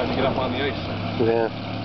To get up on the ice. Yeah.